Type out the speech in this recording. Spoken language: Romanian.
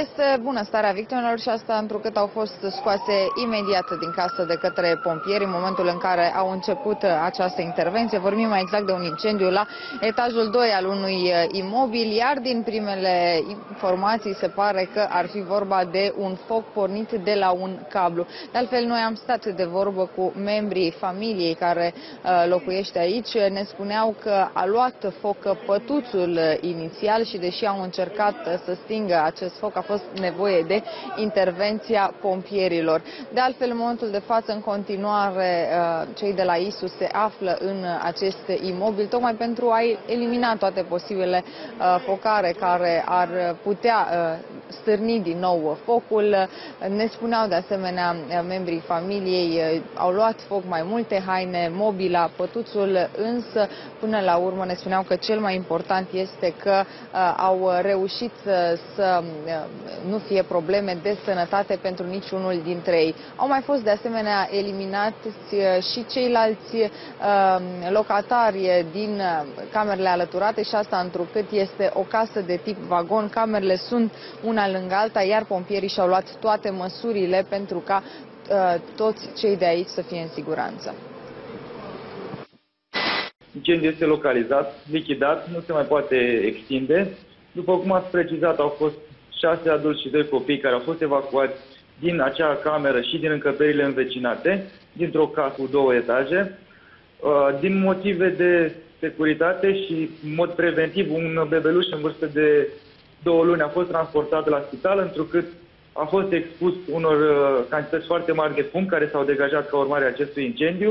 este bună starea victimelor și asta întrucât au fost scoase imediat din casă de către pompieri în momentul în care au început această intervenție. Vorbim mai exact de un incendiu la etajul 2 al unui imobil, iar din primele informații se pare că ar fi vorba de un foc pornit de la un cablu. De altfel, noi am stat de vorbă cu membrii familiei care uh, locuiește aici. Ne spuneau că a luat foc pătuțul inițial și deși au încercat să stingă acest foc, a fost nevoie de intervenția pompierilor. De altfel, în momentul de față, în continuare, uh, cei de la ISU se află în acest imobil, tocmai pentru a elimina toate posibile uh, focare care ar putea uh, stârni din nou focul. Ne spuneau de asemenea membrii familiei, au luat foc mai multe haine, mobila, pătuțul, însă până la urmă ne spuneau că cel mai important este că au reușit să nu fie probleme de sănătate pentru niciunul dintre ei. Au mai fost de asemenea eliminați uh, și ceilalți uh, locatari din uh, camerele alăturate și asta întrucât este o casă de tip vagon. Camerele sunt una lângă alta, iar pompierii și-au luat toate măsurile pentru ca toți cei de aici să fie în siguranță. Incendiul este localizat, lichidat, nu se mai poate extinde. După cum ați precizat, au fost șase adulți și doi copii care au fost evacuați din acea cameră și din încăperile învecinate, dintr-o casă cu două etaje. Uh, din motive de securitate și în mod preventiv, un bebeluș în vârstă de două luni a fost transportat la spital, întrucât a fost expus unor uh, cantități foarte mari de fum care s-au degajat ca urmare a acestui incendiu.